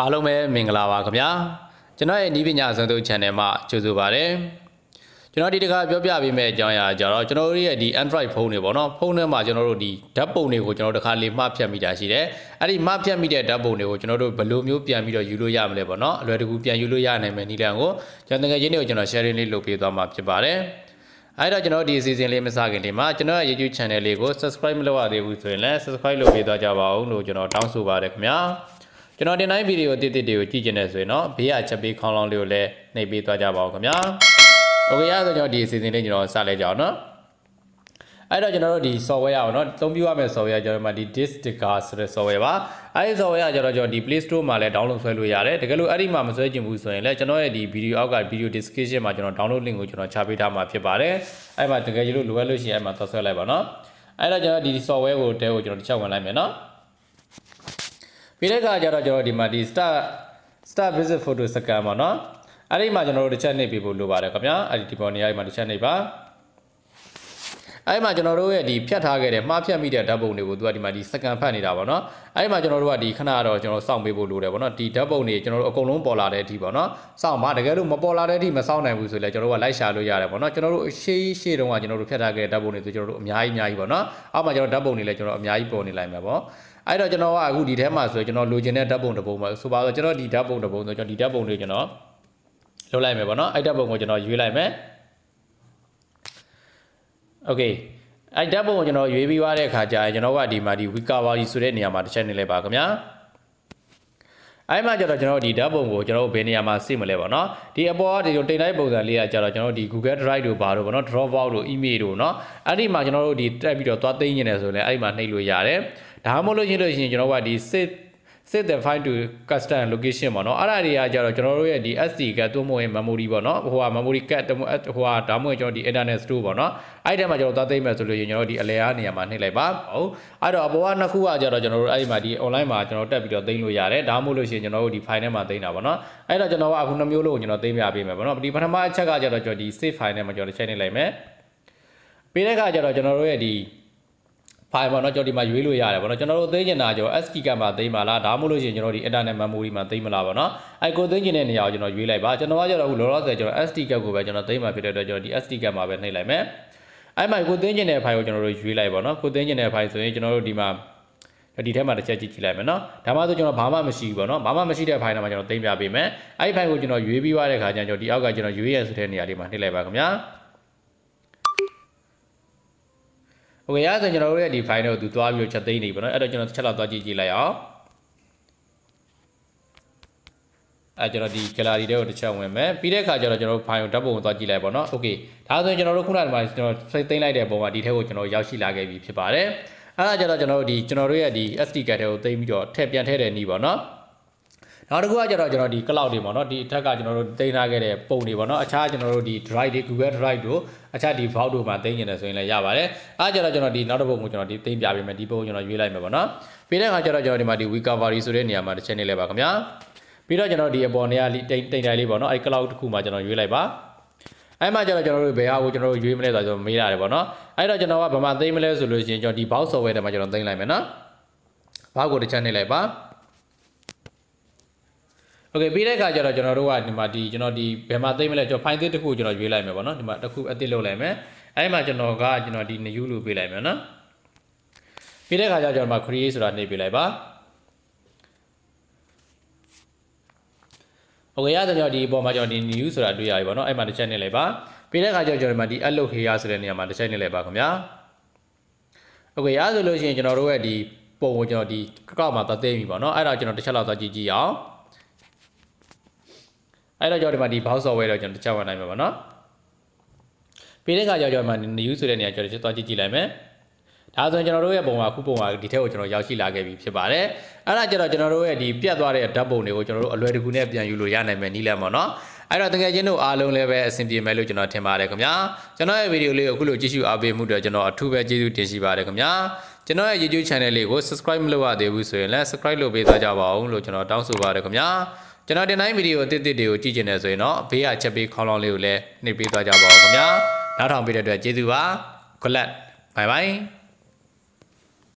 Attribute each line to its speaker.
Speaker 1: အားလုံးပဲမင်္ဂလာပါခင်ဗျာကျွန်တော်ရဲ့ဤပညာဆုံးသူ channel မှာကြိုဆိုပါရစေကျွန်တော်ဒီတခါပြောပြပေးမယ့်အကြောင်းအရာကြတော့ကျွန်တော်တို့ရဲ့ဒီ Android ဖုန်းတွေပေါ့နော်ဖုန်းထဲမှာကျွန်တော်တို့ဒီဓာတ်ပုံတွေကိုကျွန်တော်တို့တခါလေးမှတ်ဖြတ်မိတာရှိတယ်အဲ့ဒီမှတ်ဖြတ်မိတဲ့ဓာတ်ပုံတွေကိုကျွန်တော်တို့ဘယ်လိုမျိုးပြန်ပြီးတော့ယူလို့ရမလဲပေါ့နော်အလွယ်တကူပြန်ယူလို့ရနိုင်မယ်နည်းလမ်းကိုကျွန်တော်တကယ်ချင်းတွေကိုကျွန်တော် sharing လေးလုပ်ပေးသွားမှာဖြစ်ပါတယ်အဲ့တော့ကျွန်တော်ဒီအစီအစဉ်လေးမစခင်ဒီမှာကျွန်တော်ရဲ့ YouTube channel လေးကို subscribe မလုပ်ရသေးဘူးဆိုရင်လည်း subscribe လုပ်ပေးသွားကြပါဦးလို့ကျွန်တော်တောင်းဆိုပါတယ်ခင်ဗျာ ကျွန်တော်တင်တိုင်းဗီဒီယိုတိတိတွေကိုကြည့်ကျင်နေဆိုရင်တော့ဘေးကချက်ပေးခေါင်းလောင်းလေးကိုလည်းနှိပ်ပေးသွားကြပါဦးခင်ဗျာโอเคအဲ့တော့ကျွန်တော်ဒီအစီအစဉ်လေးကျွန်တော်စလိုက်ကြအောင်နော်အဲ့တော့ကျွန်တော်တို့ဒီ software ရအောင်เนาะသုံးပြရမယ့် software ကျွန်တော်မှာဒီ disk sticker ဆိုတဲ့ software ပါအဲ့ဒီ software ကကျွန်တော်ကျွန်တော်ဒီ Play Store မှာလည်း download ဆွဲလို့ရတယ်တကယ်လို့အဲ့ဒီမှာမဆွဲချင်ဘူးဆိုရင်လည်းကျွန်တော်ရဲ့ဒီ video အောက်က video description မှာကျွန်တော် download link ကိုကျွန်တော်ချပေးထားမှာဖြစ်ပါတယ်အဲ့မှာတကယ်လို့လိုအပ်လို့ရှိရင်အဲ့မှာသွားဆွဲလိုက်ပါเนาะအဲ့တော့ကျွန်တော်ဒီ software ကိုတဲကိုကျွန်တော်တစ်ချက်ဝင်လိုက်မယ်เนาะ ပြီးတဲ့အခါကျတော့ကျွန်တော်ဒီမှာဒီ start start visit photo စကန်ပေါ့နော်အဲ့ဒီမှာကျွန်တော်တို့တစ်ချက်နှိပ်ပေးဖို့လိုပါတယ်ခင်ဗျာအဲ့ဒီဒီပေါ်နေရာမှာတစ်ချက်နှိပ်ပါအဲ့မှာကျွန်တော်တို့ရဲ့ဒီဖြတ်ထားခဲ့တဲ့မှားဖြတ်မိတဲ့ဓာတ်ပုံတွေကိုသူကဒီမှာဒီစကန်ဖတ်နေတာပေါ့နော်အဲ့မှာကျွန်တော်တို့ကဒီခဏတော့ကျွန်တော်စောင့်ပေးဖို့လိုတယ်ပေါ့နော်ဒီဓာတ်ပုံတွေကျွန်တော်တို့အကုန်လုံးပေါ်လာတဲ့အထိပေါ့နော်စောင့်ပါတကယ်လို့မပေါ်လာတဲ့အထိမစောင့်နိုင်ဘူးဆိုလဲကျွန်တော်တို့ကလိုက်ရှာလို့ရတယ်ပေါ့နော်ကျွန်တော်တို့အရှိရှိတုန်းကကျွန်တော်တို့ဖြတ်ထားခဲ့တဲ့ဓာတ်ပုံတွေဆိုကျွန်တော်တို့အများကြီးအများကြီးပေါ့နော်အောက်မှာကျွန်တော်ဓာတ်ပုံတွေလည်းကျွန်တော်အများကြီးပေါ်နေလိုက်မှာပေါ့ အဲ့တော့ကျွန်တော်ကအခုဒီထဲမှာဆိုကျွန်တော်လိုချင်တဲ့ဓာတ်ပုံတစ်ပုံပါဆိုပါတော့ကျွန်တော်ဒီဓာတ်ပုံတစ်ပုံဆိုကျွန်တော်ဒီဓာတ်ပုံတွေကျွန်တော်လုပ်လိုက်မယ်ပေါ့နော်အဲ့ဓာတ်ပုံကိုကျွန်တော်ရွေးလိုက်မယ်โอเคအဲ့ဓာတ်ပုံကိုကျွန်တော်ရွေးပြီးသွားတဲ့အခါကျရင်ကျွန်တော်ကဒီမှာဒီ recovery ဆိုတဲ့နေရာမှာတစ်ချက်နေလိုက်ပါခင်ဗျာအဲ့မှာကျတော့ကျွန်တော်ဒီဓာတ်ပုံကိုကျွန်တော်ဘယ်နေရာမှာစိတ်မလဲပေါ့နော်ဒီအပေါ်ကဒီတင်တိုင်းပုံစံလေးကကျတော့ကျွန်တော်ဒီ Google Drive တို့ဘာတို့ပေါ့နော် Dropbox တို့ email တို့เนาะအဲ့ဒီမှာကျွန်တော်တို့ဒီတက်ပြီးတော့သွားသိမ်းနေတယ်ဆိုရင်အဲ့ဒီမှာနှိပ်လို့ရတယ် ဒါမှမဟုတ်လို့ရှိရင်ကျွန်တော်ကဒီ save set the file to custom location ပေါ့နော်အဲ့ဒါတွေကကြတော့ကျွန်တော်တို့ရဲ့ဒီ SD card သို့မဟုတ်ရင် memory ပေါ့နော်ဟိုဟာ memory card ဟိုဟာဒါမှမဟုတ်ကျွန်တော်ဒီ internet store ပေါ့နော်အဲ့ဒီထဲမှာကျွန်တော်သွားသိမ်းမယ်ဆိုလို့ရင်ကျွန်တော်ဒီအလဲအားနေရာမှာနှိပ်လိုက်ပါဟုတ်အဲ့တော့အပေါ်ကနှစ်ခုကကြတော့ကျွန်တော်တို့အဲ့ဒီမှာဒီ online မှာကျွန်တော်တက်ပြီးတော့သိမ်းလို့ရတယ်ဒါမှမဟုတ်လို့ရှိရင်ကျွန်တော်တို့ဒီ file ထဲမှာသိမ်းတာပေါ့နော်အဲ့တော့ကျွန်တော်ကအခုနှစ်မျိုးလုံးကိုကျွန်တော်သိမ်းပြပေးမယ်ပေါ့နော်ဒီပထမအချက်ကကြတော့ကျွန်တော်ဒီ save file ထဲမှာကျွန်တော်ချိန်နေလိုက်မယ်ပြီးတဲ့အခါကျတော့ကျွန်တော်တို့ရဲ့ဒီ file ပေါ့နော်ကျွန်တော်ဒီမှာရွေးလို့ရတယ်ပေါ့နော်ကျွန်တော်တို့သိချင်တာကျွန်တော် SD ကမှာသိမ်းပါလားဒါမှမဟုတ်လို့ရှိရင်ကျွန်တော်ဒီ internet memory မှာသိမ်းမလားပေါ့နော်အဲကိုသိချင်တဲ့နေရာကိုကျွန်တော်ရွေးလိုက်ပါကျွန်တော်ကကျတော့အခုလောလောဆယ်ကျွန်တော် SD ကကိုပဲကျွန်တော်သိမ်းမှာဖြစ်တဲ့အတွက်ကျွန်တော်ဒီ SD ကမှာပဲနှိပ်လိုက်မယ်အဲ့မှာကိုသိချင်တဲ့ file ကိုကျွန်တော်တို့ရွေးလိုက်ပါနော်ကိုသိချင်တဲ့ file ဆိုရင်ကျွန်တော်တို့ဒီမှာဒီထဲမှာတစ်ချက်ကြည့်ကြည့်လိုက်မယ်နော်ဒါမှဆိုကျွန်တော်ဘာမှမရှိဘူးပေါ့နော်ဘာမှမရှိတဲ့ file မှာကျွန်တော်သိမ်းပြပေးမယ်အဲ့ဒီ file ကိုကျွန်တော်ရွေးပြီးသွားတဲ့ခါကျရင်ကျွန်တော်ဒီအောက်ကကျွန်တော်ရွေးရဆိုတဲ့နေရာလေးမှာနှိပ်လိုက်ပါခင်ဗျာ โอเคရဆိုကျွန်တော်တို့ရဲ့ဒီ file ကိုသူသွားပြီးချက်သိမ်းနေပြီเนาะအဲ့တော့ကျွန်တော်တစ်ချက်လောက်သွားကြည့်ကြည့်လိုက်အောင်အဲကျွန်တော်ဒီ gallery တွေကိုတစ်ချက်ဝင်မယ်ပြီးတဲ့အခါကျတော့ကျွန်တော်တို့ file ကိုဓာတ်ပုံကိုသွားကြည့်လိုက်ပါเนาะโอเคဒါဆိုရင်ကျွန်တော်တို့ခုနကဒီမှာကျွန်တော်စိတ်သိမ်းလိုက်တဲ့ပုံကဒီထဲကိုကျွန်တော်ရောက်ရှိလာခဲ့ပြီဖြစ်ပါတယ်အဲ့ဒါကျတော့ကျွန်တော်တို့ဒီကျွန်တော်တို့ရဲ့ဒီ SD card တွေကိုသိမ်းပြီးတော့ထည့်ပြန်ထည့်တဲ့နည်းပေါ့เนาะ နောက်တစ်ခုကကျတော့ကျွန်တော်ဒီ cloud တွေပေါ့နော်ဒီအထက်ကကျွန်တော်တို့တင်ထားခဲ့တဲ့ပုံတွေပေါ့နော်အခြားကျွန်တော်တို့ဒီ drive တွေ Google Drive တို့အခြားဒီ vault တို့မှာတင်နေတယ်ဆိုရင်လည်းရပါတယ်အားကျတော့ကျွန်တော်ဒီနောက်တစ်ပုံကိုကျွန်တော်ဒီတင်ပြပေးမယ်ဒီပုံကိုကျွန်တော်ရွေးလိုက်မယ်ပေါ့နော်ပြီးတဲ့အခါကျတော့ကျွန်တော်ဒီမှာဒီ recovery ဆိုတဲ့နေရာမှာတစ်ချက်နေလဲပါခင်ဗျာပြီးတော့ကျွန်တော်ဒီအပေါ်နေရာတိတ်တိတ်တိုင်းလေးပေါ့နော်အဲ cloud တစ်ခုမှာကျွန်တော်ရွေးလိုက်ပါအဲ့မှာကျတော့ကျွန်တော်တို့ဘယ်ဟာကိုကျွန်တော်တို့ရွေးမလဲဆိုတော့မေးရတယ်ပေါ့နော်အဲ့တော့ကျွန်တော်ကဗမာသိမ်းမလဲဆိုလို့ရှိရင်ကျွန်တော်ဒီ box software ထဲမှာကျွန်တော်သိမ်းလိုက်မယ်နော်ဘောက်ကိုတစ်ချက်နှိပ်လိုက်ပါ โอเคပြီးတဲ့အခါကျတော့ကျွန်တော်တို့ကဒီမှာဒီကျွန်တော်ဒီဘယ်မှာသိမ့်မလဲကျွန်တော် file တစ်ခုကျွန်တော်ရွေးလိုက်မယ်ပေါ့နော်ဒီမှာတစ်ခုအသစ်လုပ်လိုက်မယ်အဲဒီမှာကျွန်တော်ကကျွန်တော်ဒီ new လို့ပေးလိုက်မယ်နော်ပြီးတဲ့အခါကျကျွန်တော်မှာ create ဆိုတာနှိပ်ပေးလိုက်ပါโอเคရတဲ့ကျွန်တော်ဒီအပေါ်မှာကျွန်တော်ဒီ new ဆိုတာတွေ့ရပြီပေါ့နော်အဲ့မှာတစ်ချက်နှိပ်လိုက်ပါပြီးတဲ့အခါကျကျွန်တော်ဒီမှာဒီ add လုပ် here ဆိုတဲ့နေရာမှာတစ်ချက်နှိပ်လိုက်ပါခင်ဗျာโอเคရဆိုလို့ရှိရင်ကျွန်တော်တို့ရဲ့ဒီပုံကိုကျွန်တော်ဒီကောက်မှာသတ်သိမ်းပြီပေါ့နော်အဲ့ဒါကျွန်တော်တစ်ချက်လောက်သွားကြည့်ကြည့်အောင် အဲ့တော့ကြောင့်ဒီမှာဒီ box software တော့ကျွန်တော်တစ်ချက်ဝင်နိုင်မှာပါနော်ပြီးတဲ့အခါကျတော့ကျွန်တော်ဒီ new ဆိုတဲ့နေရာကျွန်တော်ချက်သွားကြည့်ကြည့်လိုက်မယ်ဒါဆိုရင်ကျွန်တော်တို့ရဲ့ပုံမှာခုပုံမှာဒီထက်ကိုကျွန်တော်ရောက်ရှိလာခဲ့ပြီဖြစ်ပါတယ်။အဲ့ဒါကြတော့ကျွန်တော်တို့ရဲ့ဒီပြတ်သွားတဲ့ဓာတ်ပုံတွေကိုကျွန်တော်တို့အလွယ်တကူနဲ့ပြန်ယူလို့ရနိုင်မယ်နည်းလမ်းပေါ့နော်။အဲ့တော့တကယ်ချင်းတို့အားလုံးလည်းပဲအဆင်ပြေမယ်လို့ကျွန်တော်ထင်ပါတယ်ခင်ဗျာ။ကျွန်တော်ရဲ့ဗီဒီယိုလေးကိုခုလိုကြည့်ရှုအားပေးမှုတွေကျွန်တော်အထူးပဲကျေးဇူးတင်ရှိပါတယ်ခင်ဗျာ။ကျွန်တော်ရဲ့ YouTube channel လေးကို subscribe မလုပ်ရသေးဘူးဆိုရင်လည်း subscribe လုပ်ပေးသွားကြပါဦးလို့ကျွန်တော်တောင်းဆိုပါတယ်ခင်ဗျာ။ ကျွန်တော်တင်တိုင်းဗီဒီယိုအသစ်သစ်တွေကိုကြည့်ကျင်နေဆိုရင်တော့ဘေးကချက်ပေးခေါင်းလောင်းလေးကိုလည်းနှိပ်ပေးသွားကြပါဦးခင်ဗျာနောက်ထောင်ပေးတဲ့အတွက်ကျေးဇူးပါ good luck bye bye